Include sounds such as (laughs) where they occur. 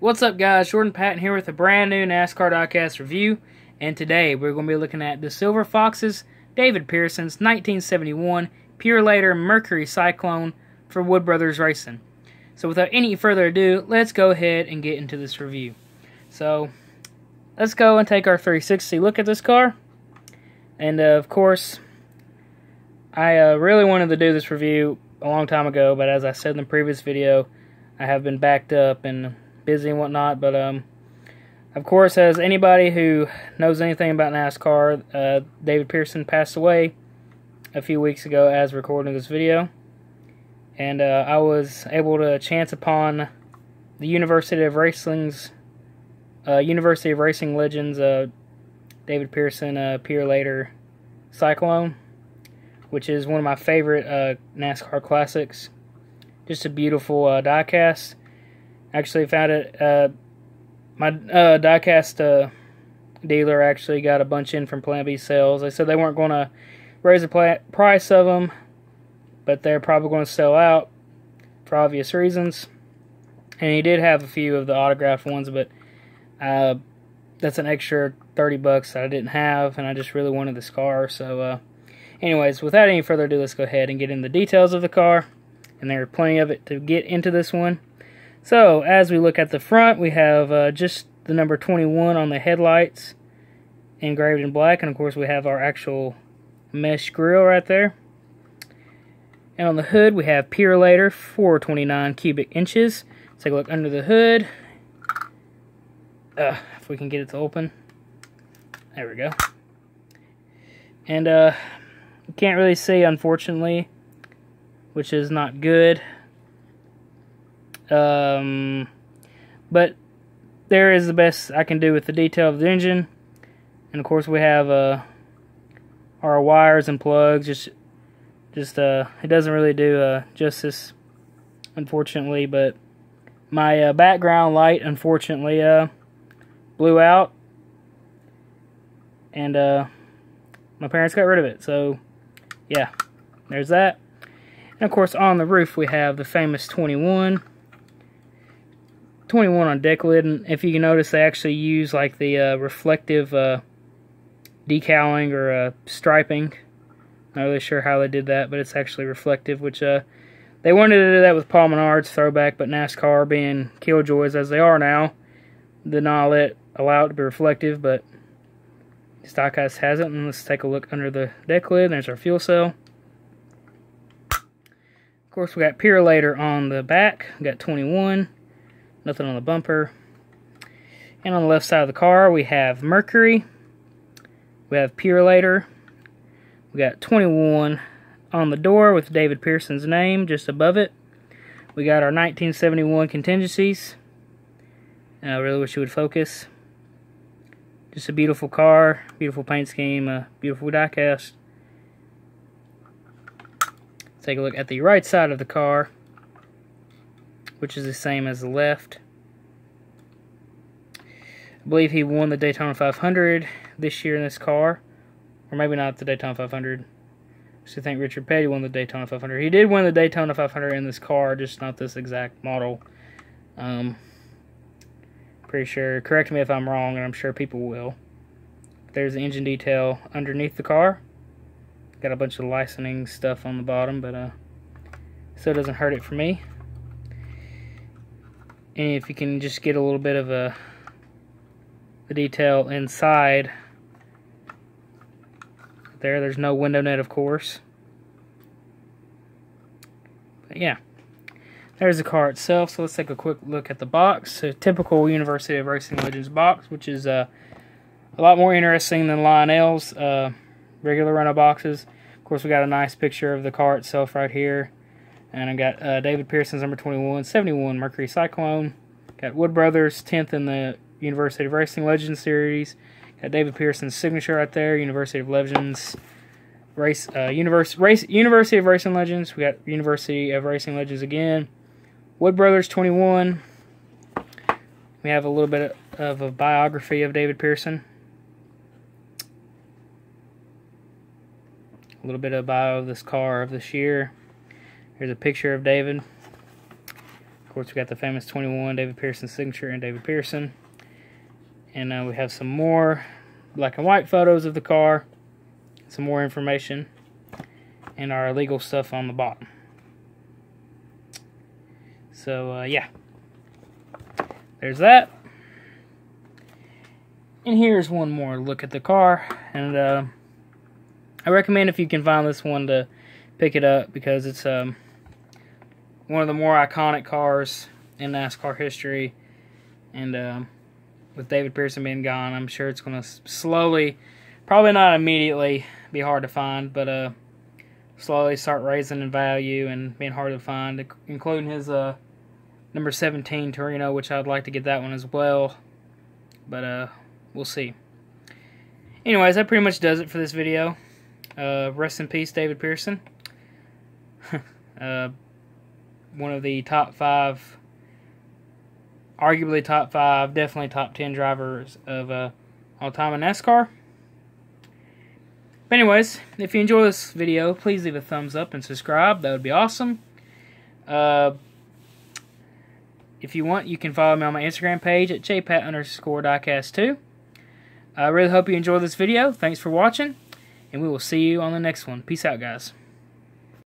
What's up guys, Jordan Patton here with a brand new NASCAR Diecast review, and today we're going to be looking at the Silver Fox's David Pearson's 1971 Purolator Mercury Cyclone for Wood Brothers Racing. So without any further ado, let's go ahead and get into this review. So, let's go and take our 360 look at this car, and uh, of course, I uh, really wanted to do this review a long time ago, but as I said in the previous video, I have been backed up and busy and whatnot. But um, of course, as anybody who knows anything about NASCAR, uh, David Pearson passed away a few weeks ago as recording this video, and uh, I was able to chance upon the University of Racing's uh, University of Racing Legends uh, David Pearson uh, Later Cyclone, which is one of my favorite uh, NASCAR classics. Just a beautiful uh, diecast. Actually found it. Uh, my uh, diecast uh, dealer actually got a bunch in from Plan B sales. They said they weren't going to raise the price of them, but they're probably going to sell out for obvious reasons. And he did have a few of the autographed ones, but uh, that's an extra 30 bucks that I didn't have, and I just really wanted this car. So, uh, anyways, without any further ado, let's go ahead and get in the details of the car. And there are plenty of it to get into this one. So as we look at the front, we have uh, just the number 21 on the headlights engraved in black. And of course we have our actual mesh grille right there. And on the hood we have Purolator 429 cubic inches. Let's take a look under the hood. Uh, if we can get it to open. There we go. And uh, can't really see unfortunately, which is not good. Um, but there is the best I can do with the detail of the engine. And of course we have uh, our wires and plugs. Just, just uh, it doesn't really do uh, justice, unfortunately. But my uh, background light, unfortunately, uh, blew out, and uh, my parents got rid of it. So, yeah, there's that. And of course, on the roof we have the famous 21. 21 on deck lid, and if you can notice, they actually use like the uh, reflective uh, decaling or uh, striping. Not really sure how they did that, but it's actually reflective, which uh, they wanted to do that with Paul Menard's throwback, but NASCAR being killjoys as they are now, did not let allow it to be reflective, but Stockhouse has it. And let's take a look under the deck lid. There's our fuel cell. Of course, we got Purolator on the back. We got 21. Nothing on the bumper. And on the left side of the car, we have Mercury. We have Purolator. We got 21 on the door with David Pearson's name just above it. We got our 1971 contingencies. I really wish you would focus. Just a beautiful car, beautiful paint scheme, a beautiful diecast. Take a look at the right side of the car which is the same as the left. I believe he won the Daytona 500 this year in this car. Or maybe not the Daytona 500. I think Richard Petty won the Daytona 500. He did win the Daytona 500 in this car, just not this exact model. Um, pretty sure. Correct me if I'm wrong, and I'm sure people will. There's the engine detail underneath the car. Got a bunch of licensing stuff on the bottom, but uh, so it doesn't hurt it for me. And if you can just get a little bit of a the detail inside there, there's no window net, of course. But yeah, there's the car itself. So let's take a quick look at the box. A typical University of Racing Legends box, which is uh, a lot more interesting than Lionel's uh, regular rental boxes. Of course, we got a nice picture of the car itself right here. And I've got uh, David Pearson's number 21, 71 Mercury Cyclone. Got Wood Brothers, 10th in the University of Racing Legends series. Got David Pearson's signature right there, University of Legends. Race, uh, Universe, Race, University of Racing Legends. We got University of Racing Legends again. Wood Brothers 21. We have a little bit of a biography of David Pearson. A little bit of bio of this car of this year. Here's a picture of David. Of course, we got the famous 21 David Pearson signature and David Pearson. And uh, we have some more black and white photos of the car, some more information, and our legal stuff on the bottom. So, uh, yeah. There's that. And here's one more look at the car. And uh, I recommend if you can find this one to pick it up because it's um, one of the more iconic cars in NASCAR history. And um, with David Pearson being gone, I'm sure it's going to slowly, probably not immediately, be hard to find, but uh, slowly start raising in value and being hard to find, including his uh, number 17 Torino, which I'd like to get that one as well. But uh, we'll see. Anyways, that pretty much does it for this video. Uh, rest in peace, David Pearson. (laughs) uh, one of the top five, arguably top five, definitely top ten drivers of uh, all time in NASCAR. But anyways, if you enjoy this video, please leave a thumbs up and subscribe. That would be awesome. Uh, if you want, you can follow me on my Instagram page at jpat underscore diecast2. I really hope you enjoyed this video. Thanks for watching, and we will see you on the next one. Peace out, guys.